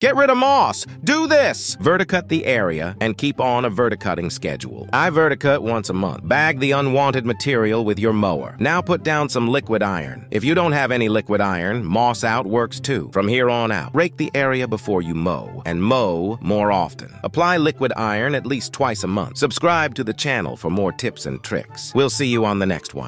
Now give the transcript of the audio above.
Get rid of moss. Do this. Verticut the area and keep on a verticutting schedule. I verticut once a month. Bag the unwanted material with your mower. Now put down some liquid iron. If you don't have any liquid iron, moss out works too. From here on out, rake the area before you mow and mow more often. Apply liquid iron at least twice a month. Subscribe to the channel for more tips and tricks. We'll see you on the next one.